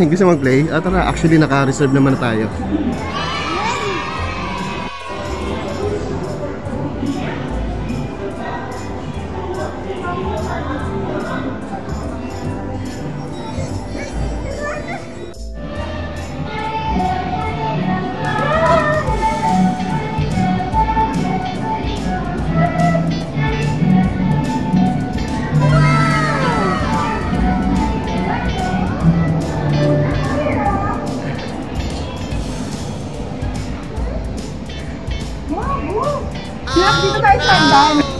Gusto mag-play? Ah, tara, actually naka-reserve naman na tayo. Siyak, dito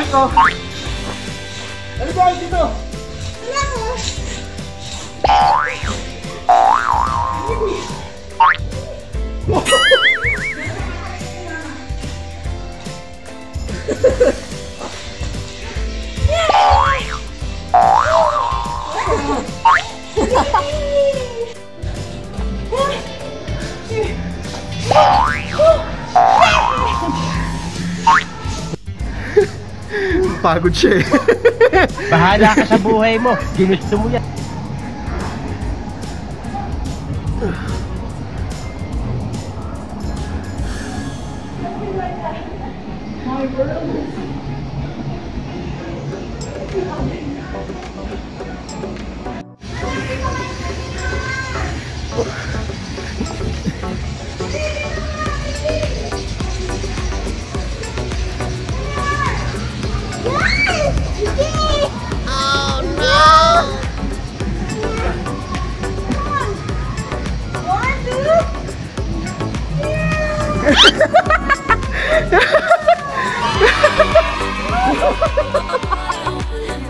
Ay, ko. Ano ba dito? Pagod siya eh. Bahala ka sa buhay mo. Ginusto mo yan.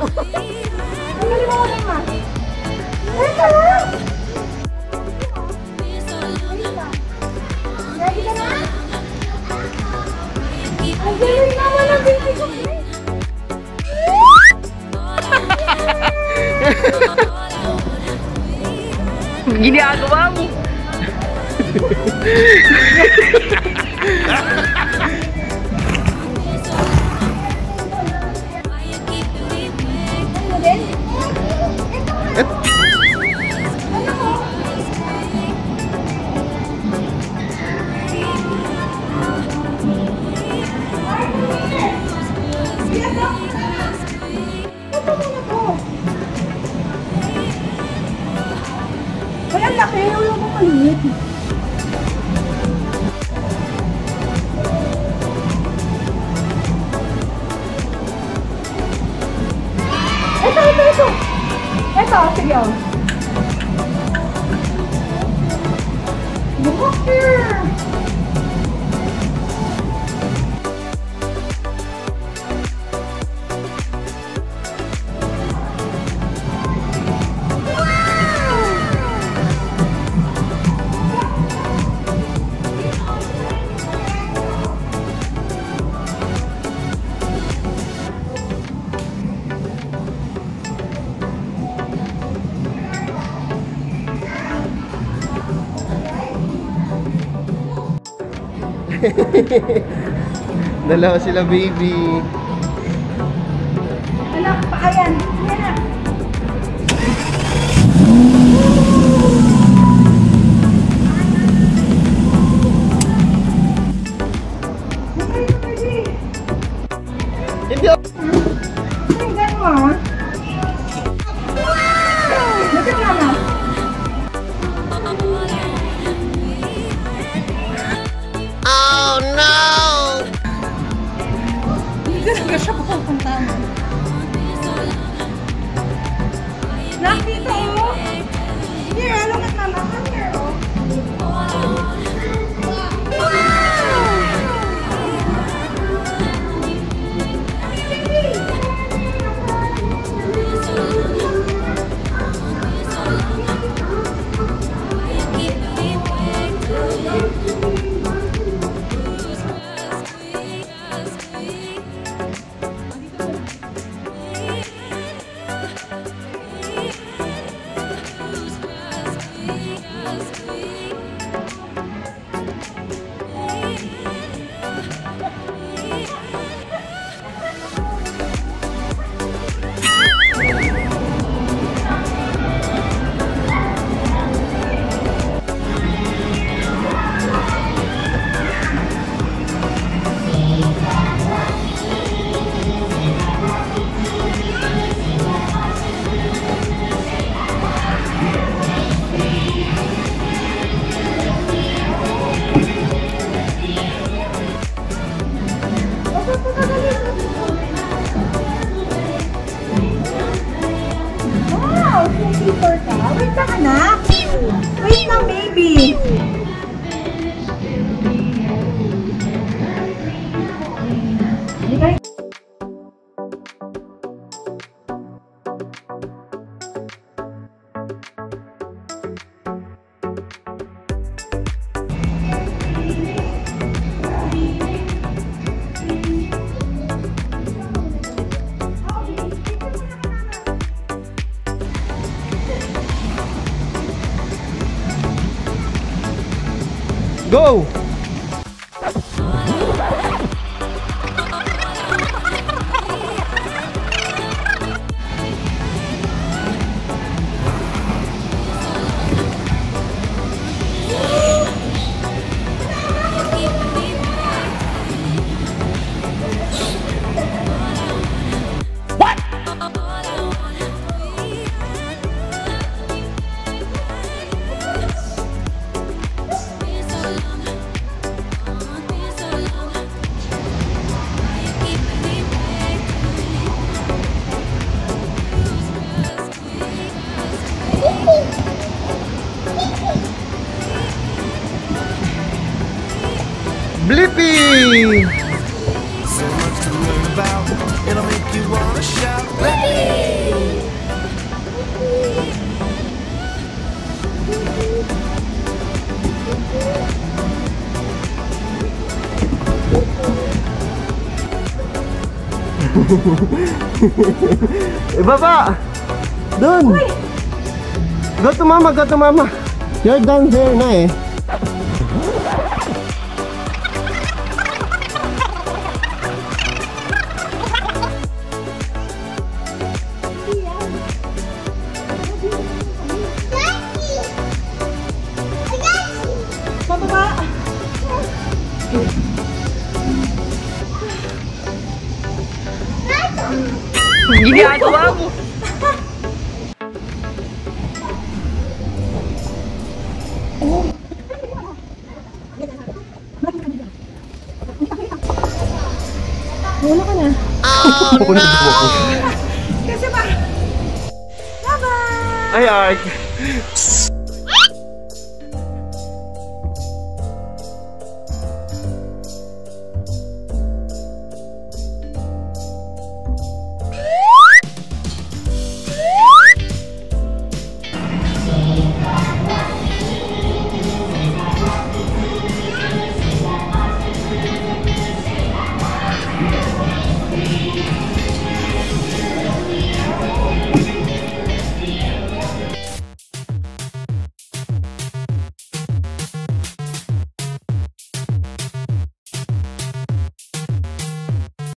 Ready ka na? Ang galing naman ang Ito, sige Dalawa sila baby. Anak, paayan. Yan Wait lang, baby. Go! Shout. Ibaba! Doon! Go to mama, go to mama. You're down there na eh. Mo. Muna ka na. Oh no! Kasi ba? Bye-bye! Ay, Ark.